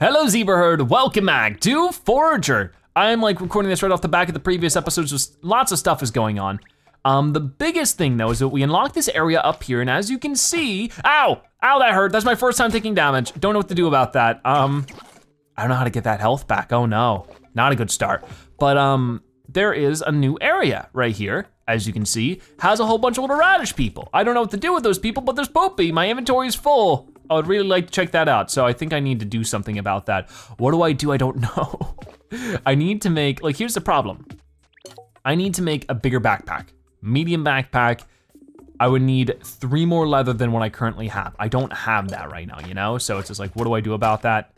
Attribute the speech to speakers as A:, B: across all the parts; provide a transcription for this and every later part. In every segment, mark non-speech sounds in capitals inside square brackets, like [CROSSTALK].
A: Hello Zebra Herd, welcome back to Forager. I'm like recording this right off the back of the previous episodes, just lots of stuff is going on. Um, the biggest thing though is that we unlock this area up here and as you can see, ow, ow that hurt. That's my first time taking damage. Don't know what to do about that. Um, I don't know how to get that health back. Oh no, not a good start. But um, there is a new area right here, as you can see, has a whole bunch of little radish people. I don't know what to do with those people, but there's Poopy. My inventory is full. I would really like to check that out. So I think I need to do something about that. What do I do? I don't [LAUGHS] know. I need to make, like here's the problem. I need to make a bigger backpack, medium backpack. I would need three more leather than what I currently have. I don't have that right now, you know? So it's just like, what do I do about that?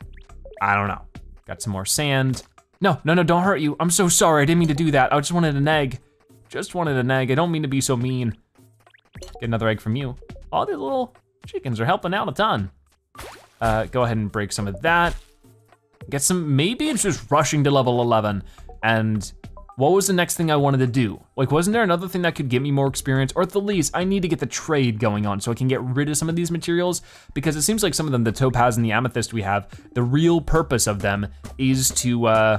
A: I don't know. Got some more sand. No, no, no, don't hurt you. I'm so sorry, I didn't mean to do that. I just wanted an egg. Just wanted an egg. I don't mean to be so mean. Get another egg from you. All these little chickens are helping out a ton. Uh, go ahead and break some of that. Get some, maybe it's just rushing to level 11. And what was the next thing I wanted to do? Like, wasn't there another thing that could get me more experience? Or at the least, I need to get the trade going on so I can get rid of some of these materials because it seems like some of them, the topaz and the amethyst we have, the real purpose of them is to, uh,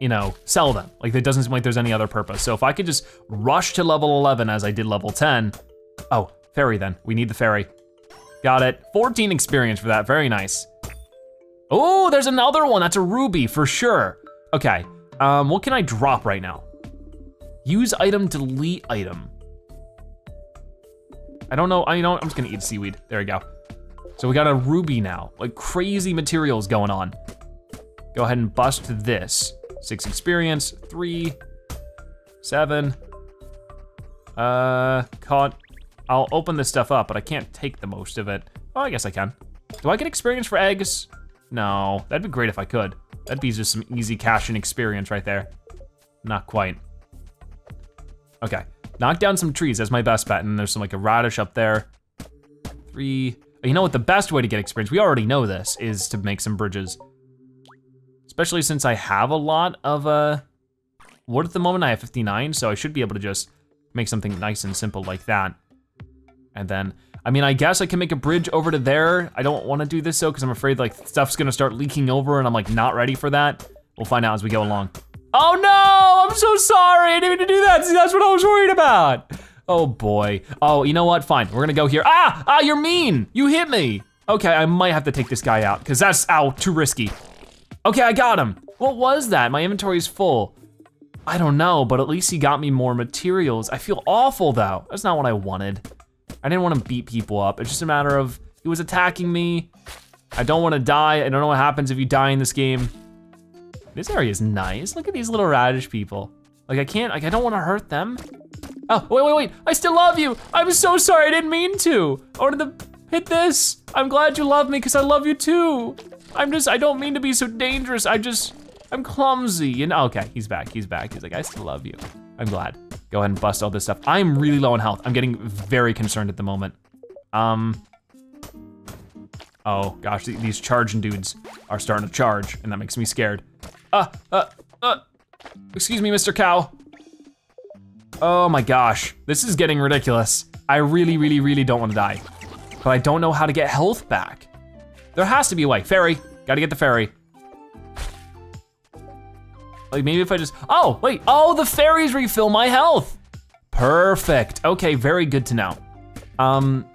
A: you know, sell them. Like it doesn't seem like there's any other purpose. So if I could just rush to level 11 as I did level 10, oh, fairy then, we need the fairy. Got it, 14 experience for that, very nice. Oh, there's another one, that's a ruby for sure. Okay, um, what can I drop right now? Use item, delete item. I don't know, I know, I'm just gonna eat seaweed, there we go. So we got a ruby now, like crazy materials going on. Go ahead and bust this. Six experience, three, seven. Uh, caught. I'll open this stuff up, but I can't take the most of it. Oh, I guess I can. Do I get experience for eggs? No, that'd be great if I could. That'd be just some easy cash and experience right there. Not quite. Okay, knock down some trees, that's my best bet, and there's some like a radish up there. Three, you know what, the best way to get experience, we already know this, is to make some bridges. Especially since I have a lot of uh, wood at the moment, I have 59, so I should be able to just make something nice and simple like that. And then, I mean, I guess I can make a bridge over to there. I don't wanna do this though, because I'm afraid like stuff's gonna start leaking over and I'm like not ready for that. We'll find out as we go along. Oh no, I'm so sorry, I didn't mean to do that. See, that's what I was worried about. Oh boy. Oh, you know what, fine, we're gonna go here. Ah, ah, you're mean, you hit me. Okay, I might have to take this guy out, because that's, ow, too risky. Okay, I got him. What was that? My inventory's full. I don't know, but at least he got me more materials. I feel awful though. That's not what I wanted. I didn't want to beat people up. It's just a matter of, he was attacking me. I don't want to die. I don't know what happens if you die in this game. This area is nice. Look at these little radish people. Like I can't, like I don't want to hurt them. Oh, wait, wait, wait. I still love you. I'm so sorry, I didn't mean to. I wanted to hit this. I'm glad you love me because I love you too. I'm just, I don't mean to be so dangerous. I just, I'm clumsy. And okay, he's back, he's back. He's like, I still love you. I'm glad. Go ahead and bust all this stuff. I'm really low on health. I'm getting very concerned at the moment. Um, oh gosh, these charging dudes are starting to charge and that makes me scared. Uh, uh, uh, excuse me, Mr. Cow. Oh my gosh, this is getting ridiculous. I really, really, really don't wanna die, but I don't know how to get health back. There has to be a way. Fairy, gotta get the fairy. Like maybe if I just, oh, wait, oh, the fairies refill my health. Perfect, okay, very good to know. Um,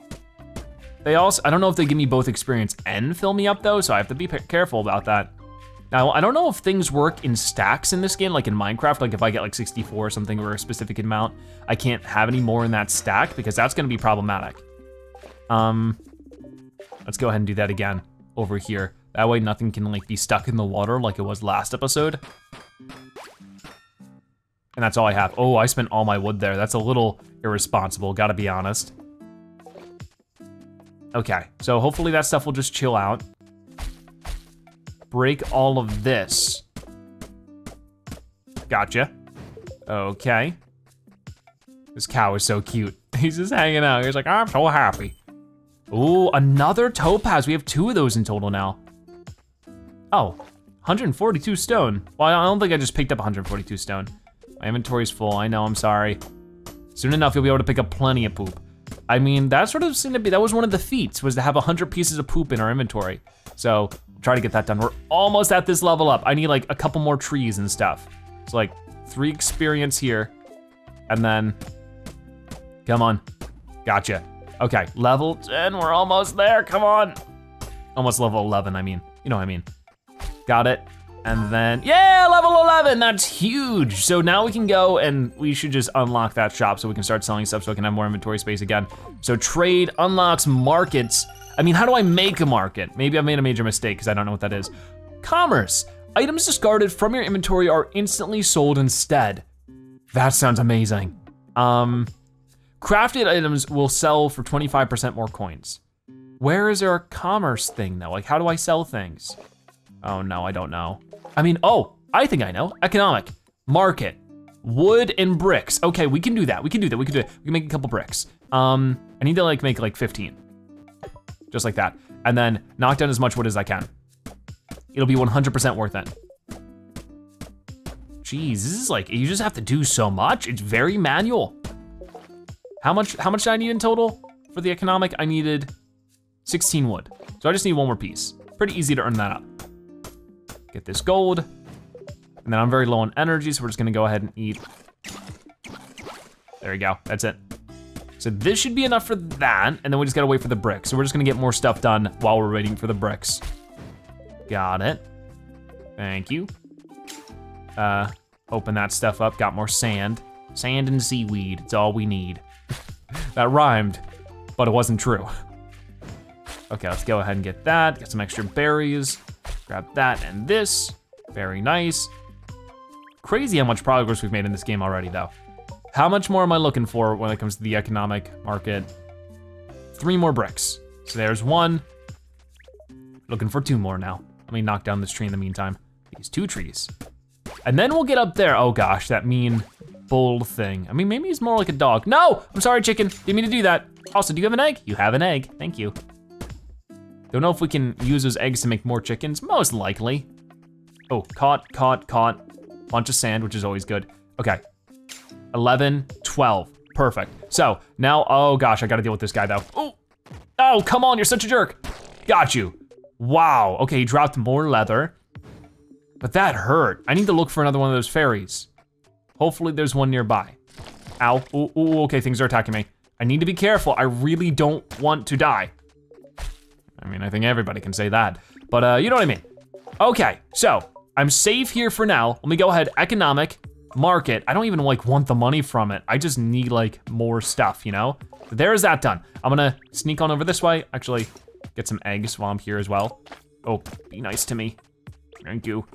A: they also, I don't know if they give me both experience and fill me up though, so I have to be careful about that. Now, I don't know if things work in stacks in this game, like in Minecraft, like if I get like 64 or something or a specific amount, I can't have any more in that stack because that's gonna be problematic. Um, let's go ahead and do that again over here. That way nothing can like be stuck in the water like it was last episode. And that's all I have. Oh, I spent all my wood there. That's a little irresponsible, gotta be honest. Okay, so hopefully that stuff will just chill out. Break all of this. Gotcha. Okay. This cow is so cute. [LAUGHS] He's just hanging out. He's like, I'm so happy. Ooh, another topaz. We have two of those in total now. Oh, 142 stone. Well, I don't think I just picked up 142 stone. My inventory's full, I know, I'm sorry. Soon enough, you'll be able to pick up plenty of poop. I mean, that sort of seemed to be, that was one of the feats, was to have 100 pieces of poop in our inventory. So try to get that done. We're almost at this level up. I need like a couple more trees and stuff. So like three experience here, and then, come on, gotcha. Okay, level 10, we're almost there, come on. Almost level 11, I mean, you know what I mean. Got it, and then, yeah, level 11, that's huge. So now we can go and we should just unlock that shop so we can start selling stuff so we can have more inventory space again. So trade unlocks markets. I mean, how do I make a market? Maybe I made a major mistake because I don't know what that is. Commerce, items discarded from your inventory are instantly sold instead. That sounds amazing. Um, crafted items will sell for 25% more coins. Where is our commerce thing though? Like how do I sell things? Oh no, I don't know. I mean, oh, I think I know. Economic, market, wood and bricks. Okay, we can do that. We can do that. We can do it. We can make a couple bricks. Um, I need to like make like 15, just like that. And then knock down as much wood as I can. It'll be 100% worth it. Jeez, this is like, you just have to do so much. It's very manual. How much, how much did I need in total for the economic? I needed 16 wood. So I just need one more piece. Pretty easy to earn that up. Get this gold. And then I'm very low on energy, so we're just gonna go ahead and eat. There we go, that's it. So this should be enough for that, and then we just gotta wait for the bricks. So we're just gonna get more stuff done while we're waiting for the bricks. Got it. Thank you. Uh, open that stuff up, got more sand. Sand and seaweed, it's all we need. That rhymed, but it wasn't true. Okay, let's go ahead and get that, get some extra berries. Grab that and this, very nice. Crazy how much progress we've made in this game already though. How much more am I looking for when it comes to the economic market? Three more bricks. So there's one. Looking for two more now. Let me knock down this tree in the meantime. These two trees. And then we'll get up there. Oh gosh, that mean bold thing. I mean, maybe he's more like a dog. No, I'm sorry, chicken. Didn't mean to do that. Also, do you have an egg? You have an egg, thank you. Don't know if we can use those eggs to make more chickens, most likely. Oh, caught, caught, caught. Bunch of sand, which is always good. Okay, 11, 12, perfect. So now, oh gosh, I gotta deal with this guy though. Oh, oh, come on, you're such a jerk. Got you. Wow, okay, he dropped more leather. But that hurt. I need to look for another one of those fairies. Hopefully there's one nearby. Ow, ooh, ooh, okay, things are attacking me. I need to be careful. I really don't want to die. I mean, I think everybody can say that, but uh, you know what I mean. Okay, so I'm safe here for now. Let me go ahead, economic, market. I don't even like want the money from it. I just need like more stuff, you know? There's that done. I'm gonna sneak on over this way. Actually, get some eggs while I'm here as well. Oh, be nice to me. Thank you.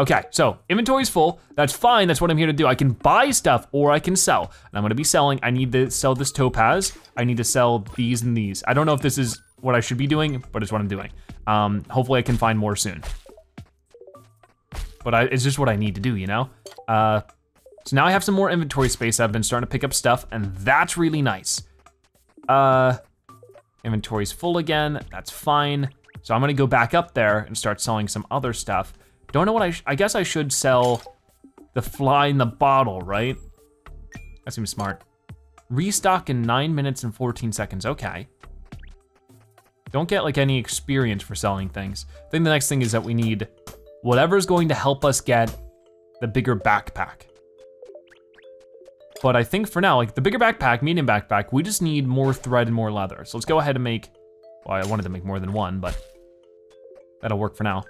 A: Okay, so inventory's full. That's fine, that's what I'm here to do. I can buy stuff or I can sell. And I'm gonna be selling. I need to sell this topaz. I need to sell these and these. I don't know if this is what I should be doing, but it's what I'm doing. Um, hopefully I can find more soon. But I, it's just what I need to do, you know? Uh, so now I have some more inventory space. I've been starting to pick up stuff and that's really nice. Uh, inventory's full again, that's fine. So I'm gonna go back up there and start selling some other stuff. Don't know what I, I guess I should sell the fly in the bottle, right? That seems smart. Restock in nine minutes and 14 seconds, okay. Don't get like any experience for selling things. I think the next thing is that we need whatever's going to help us get the bigger backpack. But I think for now, like the bigger backpack, medium backpack, we just need more thread and more leather. So let's go ahead and make, well, I wanted to make more than one, but that'll work for now.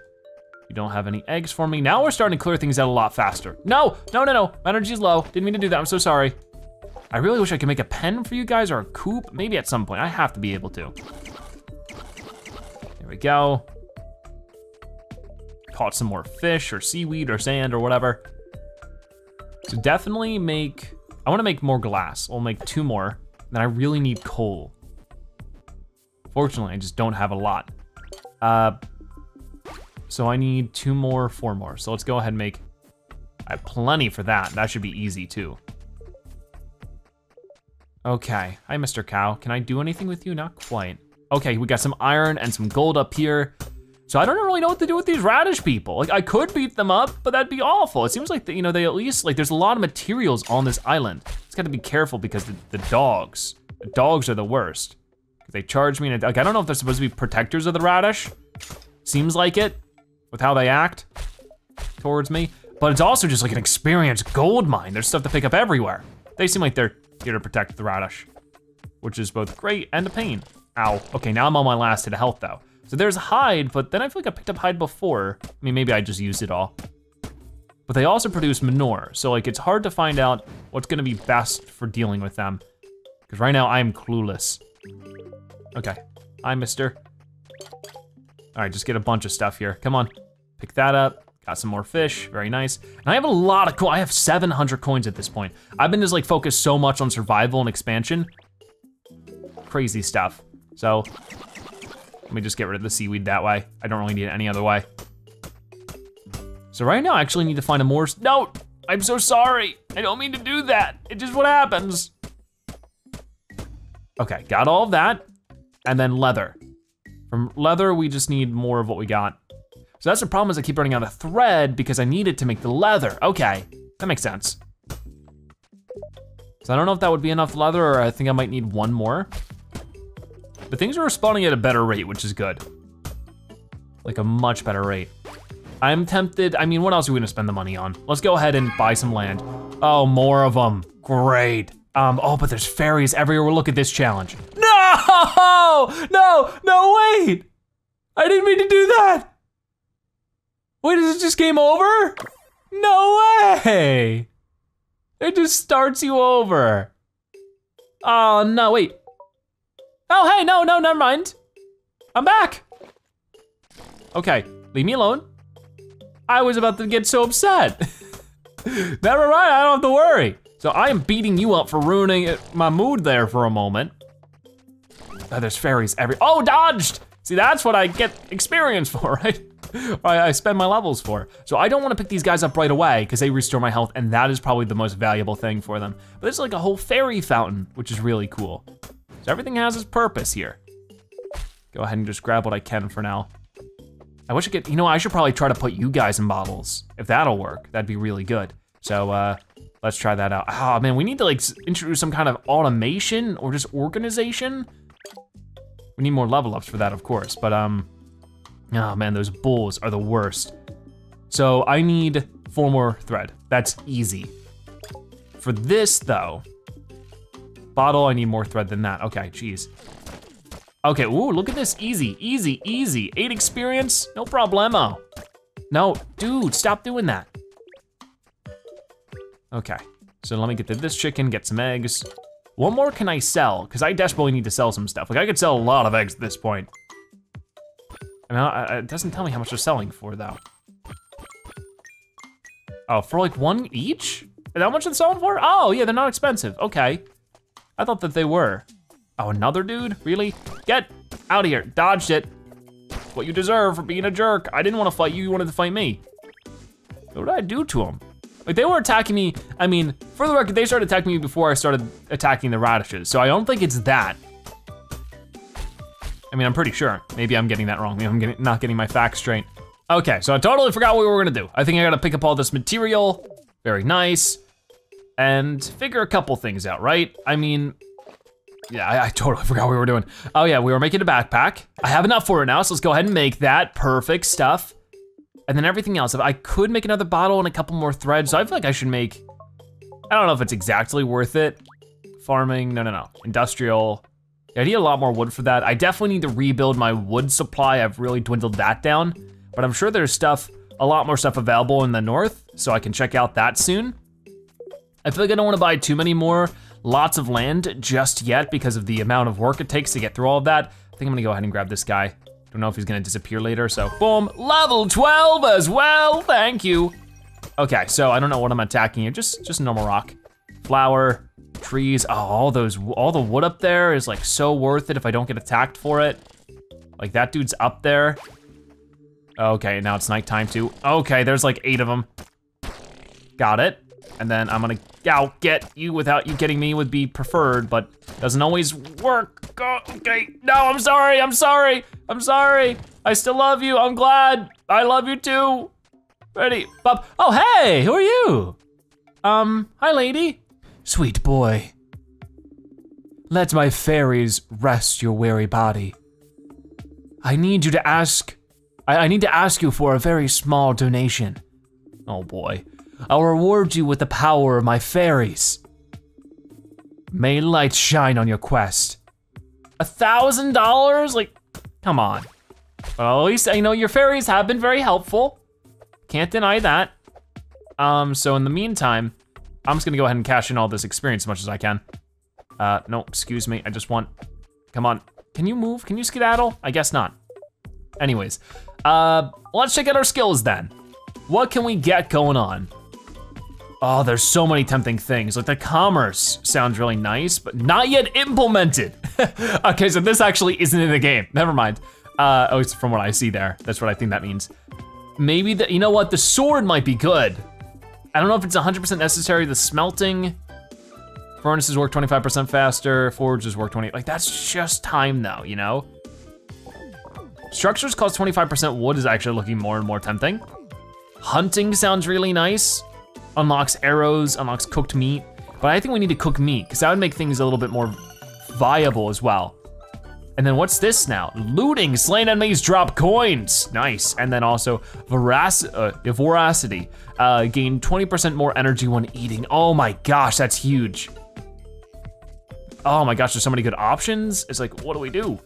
A: You don't have any eggs for me. Now we're starting to clear things out a lot faster. No, no, no, no, my energy's low. Didn't mean to do that, I'm so sorry. I really wish I could make a pen for you guys or a coop, maybe at some point. I have to be able to. There we go. Caught some more fish or seaweed or sand or whatever. So definitely make, I wanna make more glass. I'll make two more. Then I really need coal. Fortunately, I just don't have a lot. Uh, so I need two more, four more. So let's go ahead and make, I have plenty for that. That should be easy too. Okay, hi Mr. Cow. Can I do anything with you? Not quite. Okay, we got some iron and some gold up here. So I don't really know what to do with these radish people. Like I could beat them up, but that'd be awful. It seems like, the, you know, they at least, like there's a lot of materials on this island. Just gotta be careful because the, the dogs Dogs are the worst. They charge me, and like, I don't know if they're supposed to be protectors of the radish. Seems like it, with how they act towards me. But it's also just like an experience gold mine. There's stuff to pick up everywhere. They seem like they're here to protect the radish, which is both great and a pain. Ow, okay, now I'm on my last hit of health though. So there's hide, but then I feel like I picked up hide before. I mean, maybe I just used it all. But they also produce manure, so like it's hard to find out what's gonna be best for dealing with them. Because right now I'm clueless. Okay, hi mister. All right, just get a bunch of stuff here. Come on, pick that up. Got some more fish, very nice. And I have a lot of coins, I have 700 coins at this point. I've been just like focused so much on survival and expansion. Crazy stuff. So, let me just get rid of the seaweed that way. I don't really need it any other way. So right now I actually need to find a more, no, I'm so sorry. I don't mean to do that. It's just what happens. Okay, got all of that. And then leather. From leather, we just need more of what we got. So that's the problem is I keep running out of thread because I need it to make the leather. Okay, that makes sense. So I don't know if that would be enough leather or I think I might need one more. But things are responding at a better rate, which is good. Like a much better rate. I'm tempted, I mean, what else are we gonna spend the money on? Let's go ahead and buy some land. Oh, more of them, great. Um, oh, but there's fairies everywhere. Look at this challenge. No, no, no, wait. I didn't mean to do that. Wait, is it just game over? No way! It just starts you over. Oh no, wait. Oh hey, no, no, never mind. I'm back. Okay, leave me alone. I was about to get so upset. [LAUGHS] never mind, I don't have to worry. So I am beating you up for ruining my mood there for a moment. Oh, there's fairies every, oh, dodged! See, that's what I get experience for, [LAUGHS] right? I, I spend my levels for. So I don't wanna pick these guys up right away because they restore my health and that is probably the most valuable thing for them. But there's like a whole fairy fountain, which is really cool. So everything has its purpose here. Go ahead and just grab what I can for now. I wish I could, you know, I should probably try to put you guys in bottles. If that'll work, that'd be really good. So uh, let's try that out. Oh man, we need to like introduce some kind of automation or just organization. We need more level ups for that, of course, but um, Oh man, those bulls are the worst. So I need four more thread. That's easy. For this though, bottle, I need more thread than that. Okay, geez. Okay, ooh, look at this, easy, easy, easy. Eight experience, no problemo. No, dude, stop doing that. Okay, so let me get to this chicken, get some eggs. What more can I sell? Because I desperately need to sell some stuff. Like I could sell a lot of eggs at this point. I mean, it doesn't tell me how much they're selling for though. Oh, for like one each? Is that much they're selling for? Oh yeah, they're not expensive, okay. I thought that they were. Oh, another dude, really? Get out of here, dodged it. What you deserve for being a jerk. I didn't wanna fight you, you wanted to fight me. What did I do to him? Like they were attacking me, I mean, for the record, they started attacking me before I started attacking the radishes, so I don't think it's that. I mean, I'm pretty sure. Maybe I'm getting that wrong. Maybe I'm getting, not getting my facts straight. Okay, so I totally forgot what we were gonna do. I think I gotta pick up all this material. Very nice. And figure a couple things out, right? I mean, yeah, I, I, totally [LAUGHS] forgot what we were doing. Oh yeah, we were making a backpack. I have enough for it now, so let's go ahead and make that. Perfect stuff. And then everything else. If I could make another bottle and a couple more threads, so I feel like I should make, I don't know if it's exactly worth it. Farming, no, no, no. Industrial, I need a lot more wood for that. I definitely need to rebuild my wood supply. I've really dwindled that down, but I'm sure there's stuff, a lot more stuff available in the north, so I can check out that soon. I feel like I don't wanna buy too many more lots of land just yet because of the amount of work it takes to get through all of that. I think I'm gonna go ahead and grab this guy. Don't know if he's gonna disappear later, so boom, level 12 as well, thank you. Okay, so I don't know what I'm attacking here, just, just normal rock. Flower, trees. Oh, all those, all the wood up there is like so worth it if I don't get attacked for it. Like that dude's up there. Okay, now it's nighttime too. Okay, there's like eight of them. Got it. And then I'm gonna go get you without you getting me would be preferred, but doesn't always work. okay, no, I'm sorry, I'm sorry, I'm sorry. I still love you, I'm glad. I love you too. Ready, Bob. Oh, hey, who are you? Um, hi lady. Sweet boy. Let my fairies rest your weary body. I need you to ask, I, I need to ask you for a very small donation. Oh boy. I'll reward you with the power of my fairies. May light shine on your quest. A thousand dollars? Like, come on. Well, at least I know your fairies have been very helpful. Can't deny that. Um, so in the meantime, I'm just gonna go ahead and cash in all this experience as much as I can. Uh, no, excuse me, I just want, come on. Can you move? Can you skedaddle? I guess not. Anyways, uh, let's check out our skills then. What can we get going on? Oh, there's so many tempting things. Like the commerce sounds really nice, but not yet implemented. [LAUGHS] okay, so this actually isn't in the game. Never mind. Uh, oh, it's from what I see there. That's what I think that means. Maybe the, you know what? The sword might be good. I don't know if it's 100% necessary. The smelting, furnaces work 25% faster, forges work 20, like that's just time though, you know? Structures cost 25% wood is actually looking more and more tempting. Hunting sounds really nice. Unlocks arrows, unlocks cooked meat. But I think we need to cook meat because that would make things a little bit more viable as well. And then what's this now? Looting, slain enemies drop coins. Nice. And then also uh, voracity. Uh, gain 20% more energy when eating. Oh my gosh, that's huge. Oh my gosh, there's so many good options. It's like, what do we do?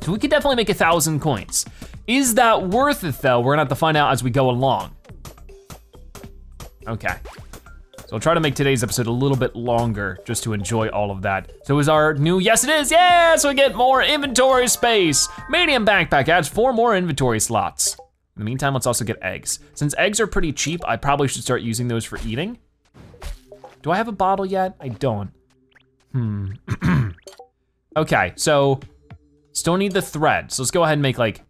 A: So we could definitely make a thousand coins. Is that worth it though? We're gonna have to find out as we go along. Okay. So I'll try to make today's episode a little bit longer just to enjoy all of that. So is our new, yes it is, yeah, so we get more inventory space. Medium backpack adds four more inventory slots. In the meantime, let's also get eggs. Since eggs are pretty cheap, I probably should start using those for eating. Do I have a bottle yet? I don't. Hmm. [CLEARS THROAT] okay, so still need the thread. So let's go ahead and make like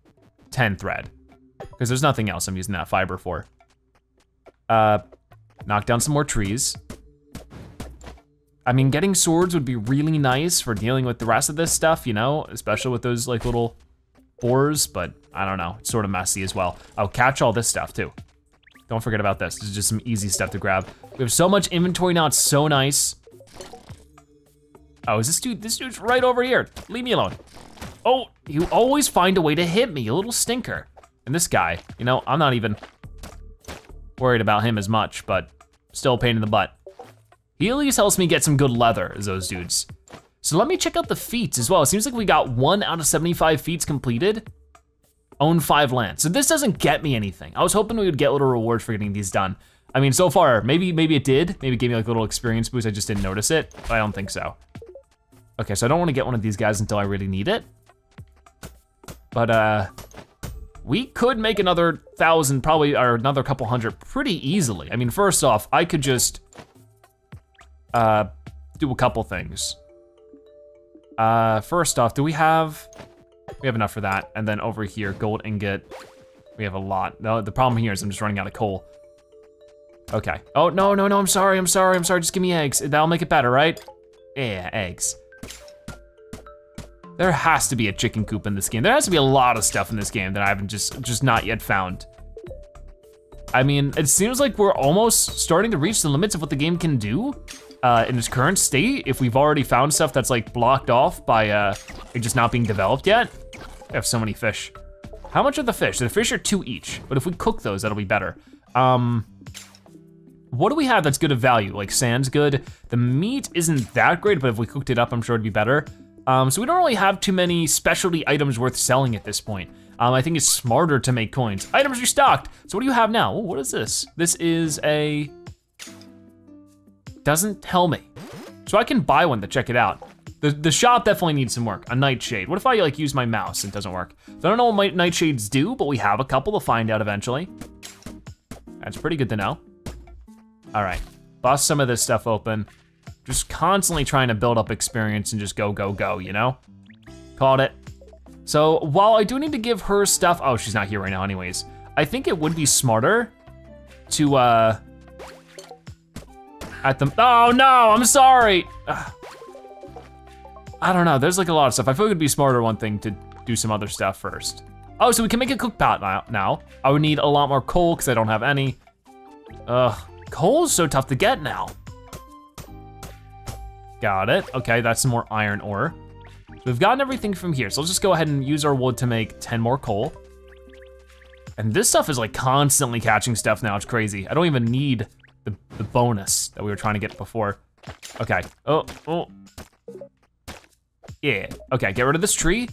A: 10 thread because there's nothing else I'm using that fiber for. Uh, knock down some more trees. I mean, getting swords would be really nice for dealing with the rest of this stuff, you know, especially with those like little boars, but I don't know, it's sort of messy as well. I'll catch all this stuff too. Don't forget about this, this is just some easy stuff to grab. We have so much inventory now, it's so nice. Oh, is this dude, this dude's right over here. Leave me alone. Oh, you always find a way to hit me, you little stinker. And this guy, you know, I'm not even worried about him as much, but still a pain in the butt. He at least helps me get some good leather as those dudes. So let me check out the feats as well. It seems like we got one out of 75 feats completed. Own five lands. So this doesn't get me anything. I was hoping we would get a little rewards for getting these done. I mean, so far, maybe maybe it did. Maybe it gave me like a little experience boost. I just didn't notice it, I don't think so. Okay, so I don't wanna get one of these guys until I really need it. But uh, we could make another thousand, probably, or another couple hundred pretty easily. I mean, first off, I could just uh, do a couple things. Uh, first off, do we have, we have enough for that. And then over here, gold ingot, we have a lot. No, the problem here is I'm just running out of coal. Okay. Oh, no, no, no, I'm sorry, I'm sorry, I'm sorry, just give me eggs. That'll make it better, right? Yeah, eggs. There has to be a chicken coop in this game. There has to be a lot of stuff in this game that I haven't just, just not yet found. I mean, it seems like we're almost starting to reach the limits of what the game can do uh, in its current state. If we've already found stuff that's like blocked off by uh, just not being developed yet. I have so many fish. How much are the fish? The fish are two each, but if we cook those, that'll be better. Um, what do we have that's good of value? Like sand's good. The meat isn't that great, but if we cooked it up, I'm sure it'd be better. Um, so we don't really have too many specialty items worth selling at this point. Um, I think it's smarter to make coins. Items restocked. So what do you have now? Ooh, what is this? This is a, doesn't tell me. So I can buy one to check it out. The, the shop definitely needs some work. A nightshade. What if I like use my mouse? It doesn't work. So I don't know what my nightshades do, but we have a couple to find out eventually. That's pretty good to know. All right, bust some of this stuff open. Just constantly trying to build up experience and just go, go, go, you know? Called it. So while I do need to give her stuff, oh, she's not here right now anyways. I think it would be smarter to, uh, at the, oh no, I'm sorry. Ugh. I don't know, there's like a lot of stuff. I feel like it'd be smarter one thing to do some other stuff first. Oh, so we can make a cook pot now. now. I would need a lot more coal because I don't have any. Ugh, coal's so tough to get now. Got it. Okay, that's some more iron ore. We've gotten everything from here, so let's just go ahead and use our wood to make 10 more coal. And this stuff is like constantly catching stuff now, it's crazy. I don't even need the, the bonus that we were trying to get before. Okay, oh, oh. Yeah, okay, get rid of this tree.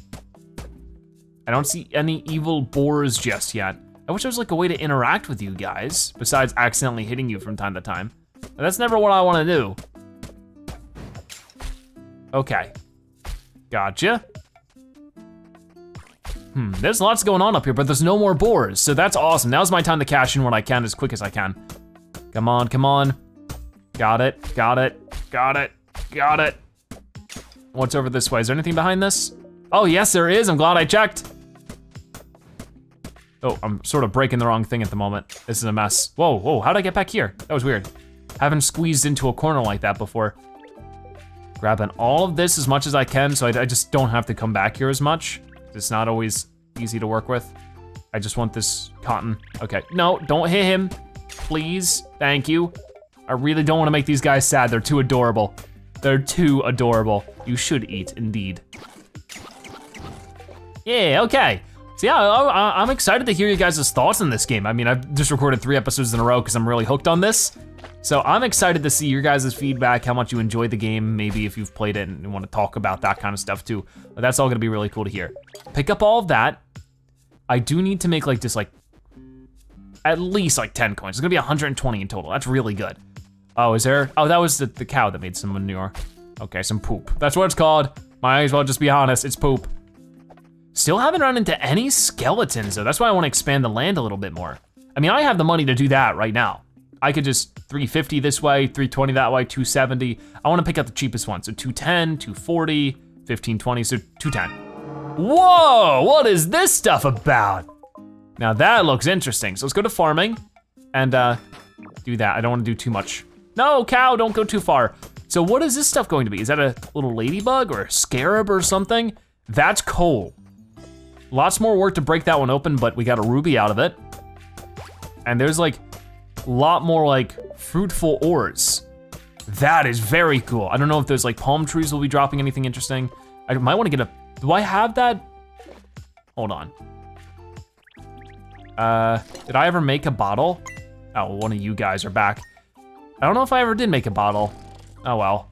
A: I don't see any evil boars just yet. I wish there was like a way to interact with you guys besides accidentally hitting you from time to time. But that's never what I wanna do. Okay, gotcha. Hmm, there's lots going on up here, but there's no more boars, so that's awesome. Now's my time to cash in what I can as quick as I can. Come on, come on. Got it, got it, got it, got it. What's over this way? Is there anything behind this? Oh, yes, there is. I'm glad I checked. Oh, I'm sort of breaking the wrong thing at the moment. This is a mess. Whoa, whoa, how'd I get back here? That was weird. Haven't squeezed into a corner like that before. Grabbing all of this as much as I can so I, I just don't have to come back here as much. It's not always easy to work with. I just want this cotton. Okay, no, don't hit him. Please, thank you. I really don't wanna make these guys sad. They're too adorable. They're too adorable. You should eat, indeed. Yeah, okay. So yeah, I, am excited to hear you guys' thoughts on this game. I mean, I've just recorded three episodes in a row because I'm really hooked on this. So I'm excited to see your guys' feedback, how much you enjoyed the game, maybe if you've played it and want to talk about that kind of stuff too. But that's all gonna be really cool to hear. Pick up all of that. I do need to make like just like, at least like 10 coins. It's gonna be 120 in total, that's really good. Oh, is there, oh, that was the, the cow that made some manure. Okay, some poop. That's what it's called. Might as well just be honest, it's poop. Still haven't run into any skeletons though. That's why I wanna expand the land a little bit more. I mean, I have the money to do that right now. I could just 350 this way, 320 that way, 270. I wanna pick up the cheapest one. So 210, 240, 1520, so 210. Whoa, what is this stuff about? Now that looks interesting. So let's go to farming and uh, do that. I don't wanna do too much. No, cow, don't go too far. So what is this stuff going to be? Is that a little ladybug or a scarab or something? That's coal. Lots more work to break that one open, but we got a ruby out of it. And there's like lot more like fruitful ores. That is very cool. I don't know if there's like palm trees will be dropping anything interesting. I might wanna get a, do I have that? Hold on. Uh, did I ever make a bottle? Oh, one of you guys are back. I don't know if I ever did make a bottle. Oh well.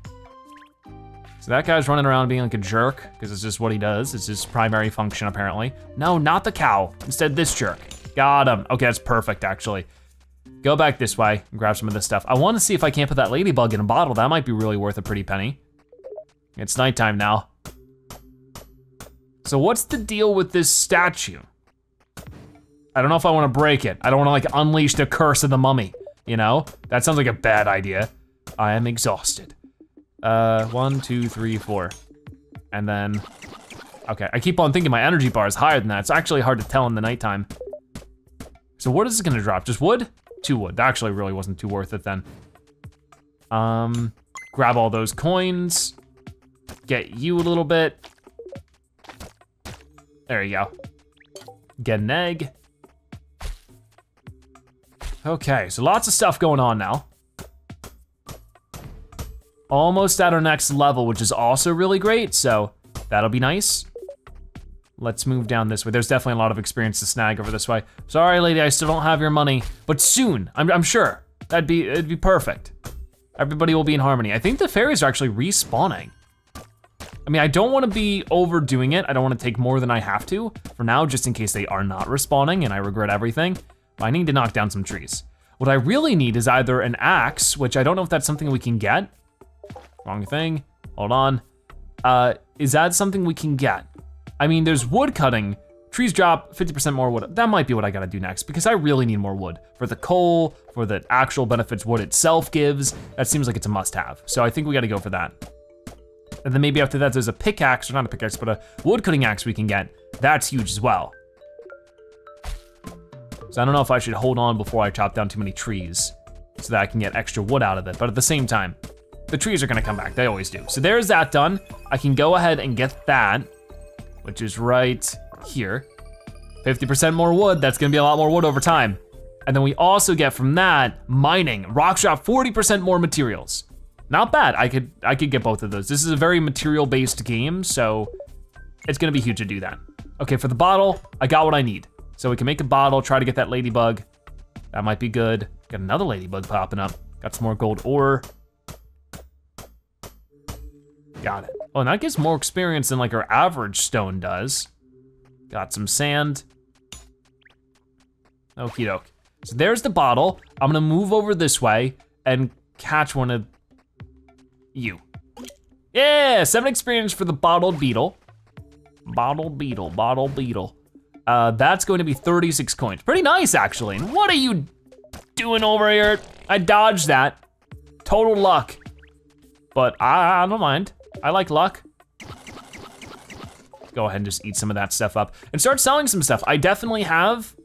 A: So that guy's running around being like a jerk, because it's just what he does. It's his primary function, apparently. No, not the cow. Instead, this jerk. Got him. Okay, that's perfect, actually. Go back this way and grab some of this stuff. I wanna see if I can't put that ladybug in a bottle. That might be really worth a pretty penny. It's nighttime now. So what's the deal with this statue? I don't know if I wanna break it. I don't wanna like unleash the curse of the mummy, you know? That sounds like a bad idea. I am exhausted. Uh, one, two, three, four. And then, okay, I keep on thinking my energy bar is higher than that. It's actually hard to tell in the nighttime. So what is this gonna drop? Just wood? Two wood. That actually really wasn't too worth it then. Um, grab all those coins. Get you a little bit. There you go. Get an egg. Okay, so lots of stuff going on now almost at our next level, which is also really great, so that'll be nice. Let's move down this way. There's definitely a lot of experience to snag over this way. Sorry, lady, I still don't have your money, but soon, I'm, I'm sure. That'd be, it'd be perfect. Everybody will be in harmony. I think the fairies are actually respawning. I mean, I don't wanna be overdoing it. I don't wanna take more than I have to for now, just in case they are not respawning and I regret everything. But I need to knock down some trees. What I really need is either an axe, which I don't know if that's something we can get, Wrong thing, hold on. Uh, is that something we can get? I mean, there's wood cutting, trees drop 50% more wood. That might be what I gotta do next because I really need more wood for the coal, for the actual benefits wood itself gives. That seems like it's a must have. So I think we gotta go for that. And then maybe after that, there's a pickaxe, or not a pickaxe, but a wood cutting axe we can get. That's huge as well. So I don't know if I should hold on before I chop down too many trees so that I can get extra wood out of it. But at the same time, the trees are gonna come back, they always do. So there's that done. I can go ahead and get that, which is right here. 50% more wood, that's gonna be a lot more wood over time. And then we also get from that, mining, rock shop 40% more materials. Not bad, I could, I could get both of those. This is a very material-based game, so it's gonna be huge to do that. Okay, for the bottle, I got what I need. So we can make a bottle, try to get that ladybug. That might be good. Got another ladybug popping up. Got some more gold ore. Got it. Oh, and that gives more experience than like our average stone does. Got some sand. Okie doke. So there's the bottle. I'm gonna move over this way and catch one of you. Yeah, seven experience for the bottled beetle. Bottled beetle, bottled beetle. Uh, that's going to be 36 coins. Pretty nice, actually. And what are you doing over here? I dodged that. Total luck. But I, I don't mind. I like luck. Go ahead and just eat some of that stuff up and start selling some stuff. I definitely have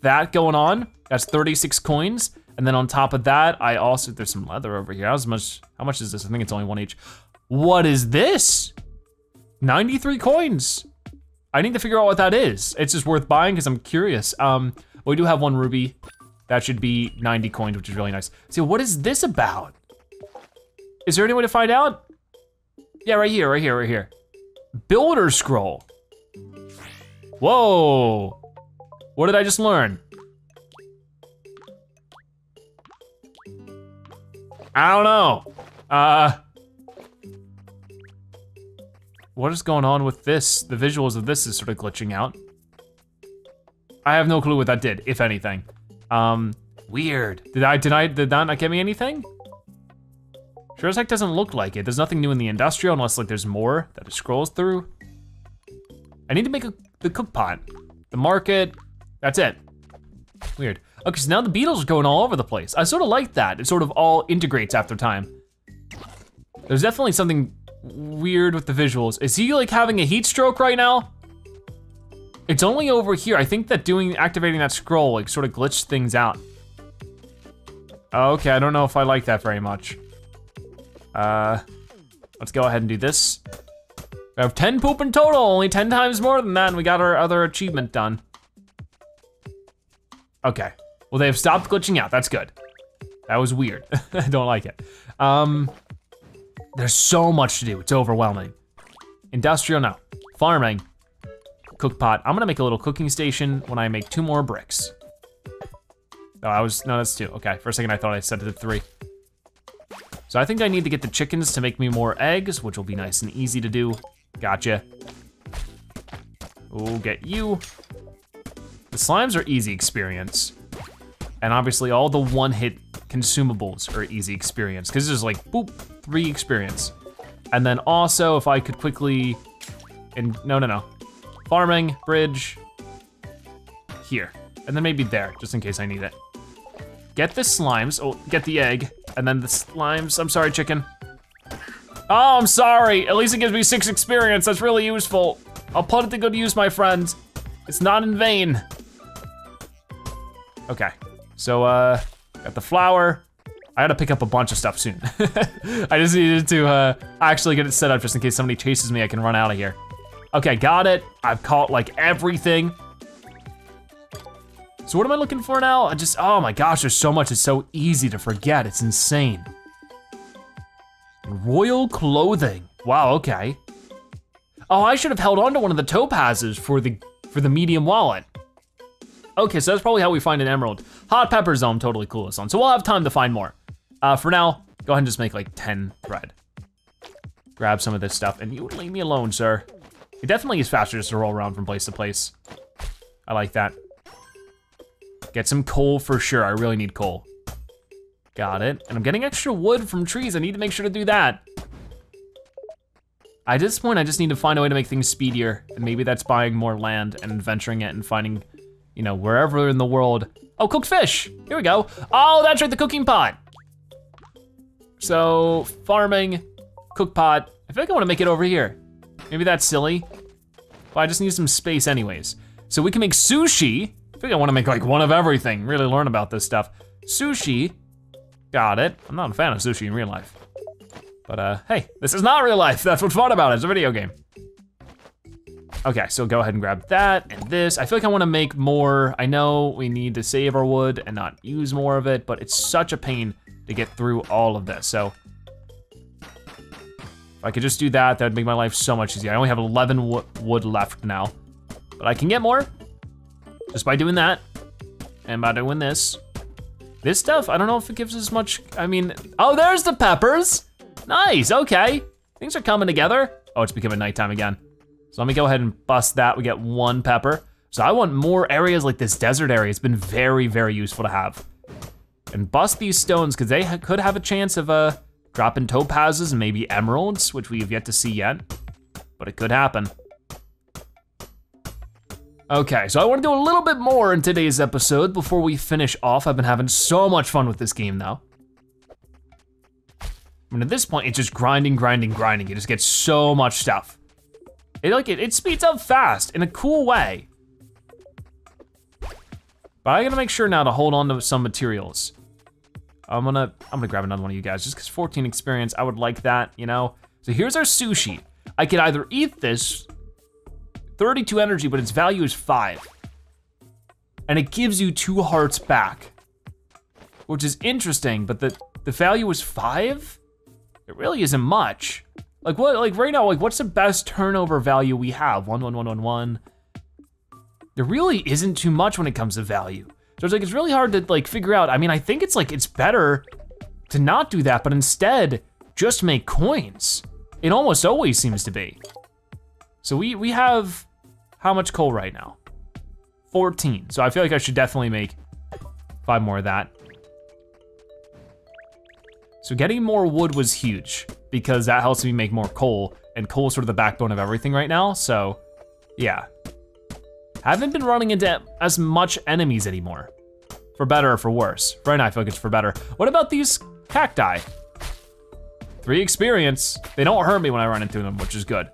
A: that going on. That's 36 coins. And then on top of that, I also, there's some leather over here. How much, how much is this? I think it's only one each. What is this? 93 coins. I need to figure out what that is. It's just worth buying because I'm curious. Um, we do have one ruby. That should be 90 coins, which is really nice. So what is this about? Is there any way to find out? Yeah, right here, right here, right here. Builder scroll. Whoa. What did I just learn? I don't know. Uh, what is going on with this? The visuals of this is sort of glitching out. I have no clue what that did, if anything. Um, weird. Did I, did I, did that not get me anything? Sure as heck doesn't look like it. There's nothing new in the industrial unless like there's more that it scrolls through. I need to make a, the cook pot. The market, that's it. Weird. Okay, so now the beetles are going all over the place. I sort of like that. It sort of all integrates after time. There's definitely something weird with the visuals. Is he like having a heat stroke right now? It's only over here. I think that doing, activating that scroll like sort of glitched things out. Okay, I don't know if I like that very much. Uh, let's go ahead and do this. We have 10 poop in total, only 10 times more than that, and we got our other achievement done. Okay, well they've stopped glitching out, that's good. That was weird, [LAUGHS] I don't like it. Um, there's so much to do, it's overwhelming. Industrial, no. Farming, cook pot. I'm gonna make a little cooking station when I make two more bricks. Oh, I was, no, that's two. Okay, for a second I thought I said it three. So I think I need to get the chickens to make me more eggs, which will be nice and easy to do. Gotcha. We'll get you. The slimes are easy experience. And obviously all the one hit consumables are easy experience because there's like, boop, three experience. And then also if I could quickly, and no, no, no. Farming, bridge, here. And then maybe there, just in case I need it. Get the slimes, oh, get the egg, and then the slimes, I'm sorry, chicken. Oh, I'm sorry, at least it gives me six experience, that's really useful. I'll put it to good use, my friend. It's not in vain. Okay, so uh, got the flour. I gotta pick up a bunch of stuff soon. [LAUGHS] I just needed to uh, actually get it set up just in case somebody chases me, I can run out of here. Okay, got it. I've caught like everything. So what am I looking for now? I just, oh my gosh, there's so much, it's so easy to forget, it's insane. Royal clothing, wow, okay. Oh, I should have held on to one of the topazes for the, for the medium wallet. Okay, so that's probably how we find an emerald. Hot pepper zone, totally cool this one. So we'll have time to find more. Uh, for now, go ahead and just make like 10 thread. Grab some of this stuff and you leave me alone, sir. It definitely is faster just to roll around from place to place. I like that. Get some coal for sure, I really need coal. Got it, and I'm getting extra wood from trees, I need to make sure to do that. At this point, I just need to find a way to make things speedier, and maybe that's buying more land and adventuring it and finding, you know, wherever in the world. Oh, cooked fish, here we go. Oh, that's right, the cooking pot. So, farming, cook pot. I feel like I wanna make it over here. Maybe that's silly, but I just need some space anyways. So we can make sushi, think I wanna make like one of everything, really learn about this stuff. Sushi, got it. I'm not a fan of sushi in real life. But uh, hey, this is not real life. [LAUGHS] That's what's fun about it, it's a video game. Okay, so go ahead and grab that and this. I feel like I wanna make more. I know we need to save our wood and not use more of it, but it's such a pain to get through all of this. So If I could just do that, that would make my life so much easier. I only have 11 wo wood left now, but I can get more just by doing that and by doing this. This stuff, I don't know if it gives as much, I mean, oh, there's the peppers. Nice, okay. Things are coming together. Oh, it's becoming nighttime again. So let me go ahead and bust that. We get one pepper. So I want more areas like this desert area. It's been very, very useful to have. And bust these stones, because they could have a chance of uh, dropping topazes and maybe emeralds, which we have yet to see yet. But it could happen. Okay, so I wanna do a little bit more in today's episode before we finish off. I've been having so much fun with this game though. I mean, at this point, it's just grinding, grinding, grinding. You just get so much stuff. It like it, it speeds up fast in a cool way. But I gotta make sure now to hold on to some materials. I'm gonna, I'm gonna grab another one of you guys just cause 14 experience, I would like that, you know? So here's our sushi. I could either eat this, 32 energy, but its value is five. And it gives you two hearts back, which is interesting, but the, the value is five? It really isn't much. Like what, like right now, like what's the best turnover value we have? One, one, one, one, one. There really isn't too much when it comes to value. So it's like, it's really hard to like figure out. I mean, I think it's like, it's better to not do that, but instead just make coins. It almost always seems to be. So we, we have how much coal right now? 14. So I feel like I should definitely make five more of that. So getting more wood was huge because that helps me make more coal and coal is sort of the backbone of everything right now. So yeah, haven't been running into as much enemies anymore. For better or for worse. Right now I feel like it's for better. What about these cacti? Three experience. They don't hurt me when I run into them, which is good.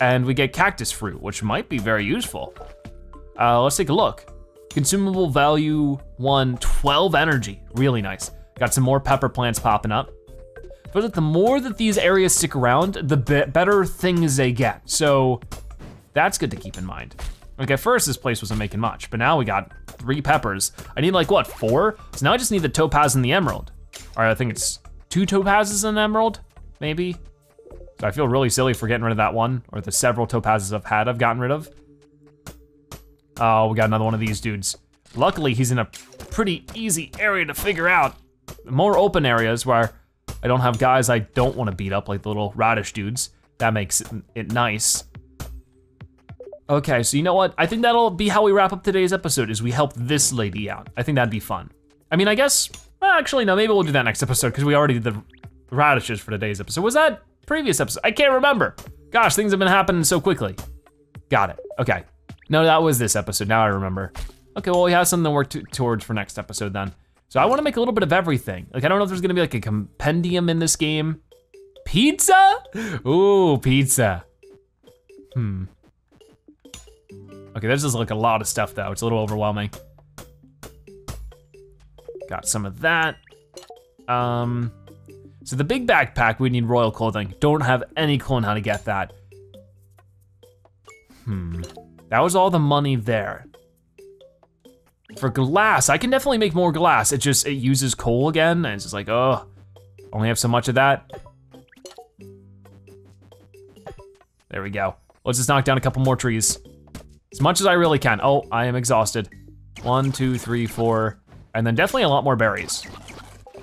A: And we get cactus fruit, which might be very useful. Uh, let's take a look. Consumable value one, 12 energy, really nice. Got some more pepper plants popping up. But the more that these areas stick around, the better things they get. So that's good to keep in mind. Like at first this place wasn't making much, but now we got three peppers. I need like what, four? So now I just need the topaz and the emerald. All right, I think it's two topazes and an emerald, maybe? So I feel really silly for getting rid of that one, or the several topazes I've had I've gotten rid of. Oh, we got another one of these dudes. Luckily, he's in a pretty easy area to figure out. More open areas where I don't have guys I don't want to beat up, like the little radish dudes. That makes it, it nice. Okay, so you know what? I think that'll be how we wrap up today's episode, is we help this lady out. I think that'd be fun. I mean, I guess, actually, no, maybe we'll do that next episode, because we already did the radishes for today's episode. Was that previous episode? I can't remember. Gosh, things have been happening so quickly. Got it, okay. No, that was this episode, now I remember. Okay, well, we have something to work towards for next episode then. So I wanna make a little bit of everything. Like, I don't know if there's gonna be like a compendium in this game. Pizza? Ooh, pizza. Hmm. Okay, there's just like a lot of stuff though. It's a little overwhelming. Got some of that. Um, so the big backpack, we need royal clothing. Don't have any clue on how to get that. Hmm, that was all the money there. For glass, I can definitely make more glass. It just, it uses coal again, and it's just like, oh, only have so much of that. There we go. Let's just knock down a couple more trees. As much as I really can. Oh, I am exhausted. One, two, three, four, and then definitely a lot more berries.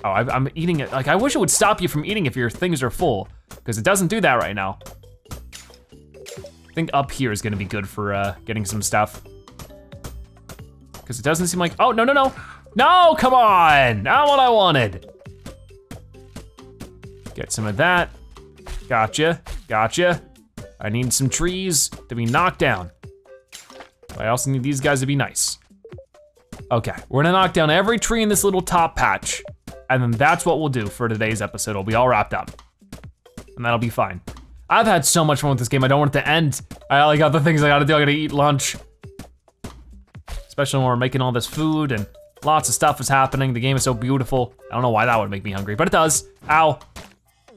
A: Oh, I, am eating it. Like, I wish it would stop you from eating if your things are full, because it doesn't do that right now. I think up here is gonna be good for uh, getting some stuff. Because it doesn't seem like, oh, no, no, no. No, come on, not what I wanted. Get some of that. Gotcha, gotcha. I need some trees to be knocked down. I also need these guys to be nice. Okay, we're gonna knock down every tree in this little top patch, and then that's what we'll do for today's episode. It'll be all wrapped up, and that'll be fine. I've had so much fun with this game, I don't want it to end. I only got the things I gotta do, I gotta eat lunch. Especially when we're making all this food and lots of stuff is happening. The game is so beautiful. I don't know why that would make me hungry, but it does. Ow.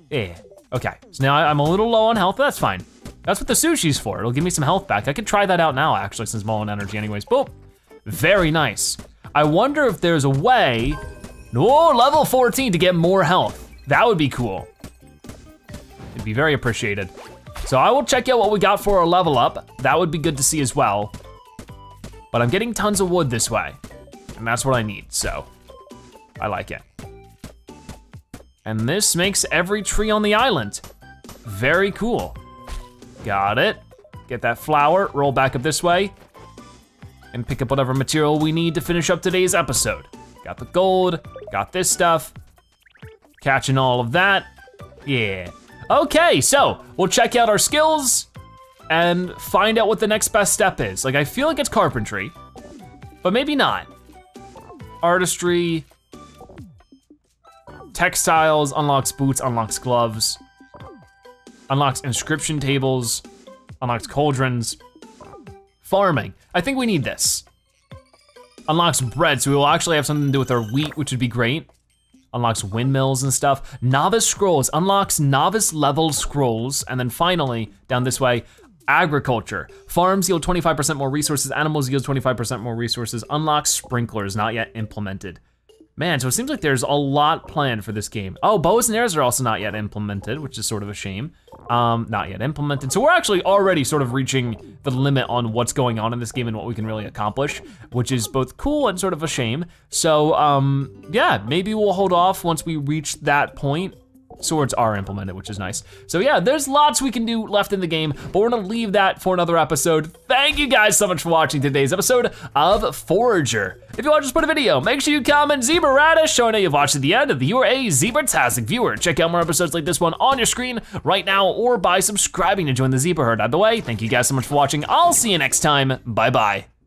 A: Yeah. Okay, so now I'm a little low on health, that's fine. That's what the sushi's for. It'll give me some health back. I could try that out now, actually, since I'm low on energy anyways. Boom. Very nice. I wonder if there's a way, oh, level 14 to get more health. That would be cool. It'd be very appreciated. So I will check out what we got for our level up. That would be good to see as well. But I'm getting tons of wood this way. And that's what I need, so I like it. And this makes every tree on the island. Very cool. Got it. Get that flour, roll back up this way, and pick up whatever material we need to finish up today's episode. Got the gold, got this stuff, catching all of that. Yeah. Okay, so we'll check out our skills and find out what the next best step is. Like I feel like it's carpentry, but maybe not. Artistry, textiles, unlocks boots, unlocks gloves, unlocks inscription tables, unlocks cauldrons. Farming, I think we need this. Unlocks bread, so we will actually have something to do with our wheat, which would be great. Unlocks windmills and stuff. Novice scrolls, unlocks novice level scrolls. And then finally, down this way, agriculture. Farms yield 25% more resources, animals yield 25% more resources, unlocks sprinklers, not yet implemented. Man, so it seems like there's a lot planned for this game. Oh, bows and arrows are also not yet implemented, which is sort of a shame. Um, not yet implemented. So we're actually already sort of reaching the limit on what's going on in this game and what we can really accomplish, which is both cool and sort of a shame. So um, yeah, maybe we'll hold off once we reach that point swords are implemented, which is nice. So yeah, there's lots we can do left in the game, but we're gonna leave that for another episode. Thank you guys so much for watching today's episode of Forager. If you watch this part of video, make sure you comment Zebra Radish showing that you've watched to the end. If you are a Zebra-tastic viewer, check out more episodes like this one on your screen right now or by subscribing to join the Zebra Herd. Either way, thank you guys so much for watching. I'll see you next time. Bye-bye.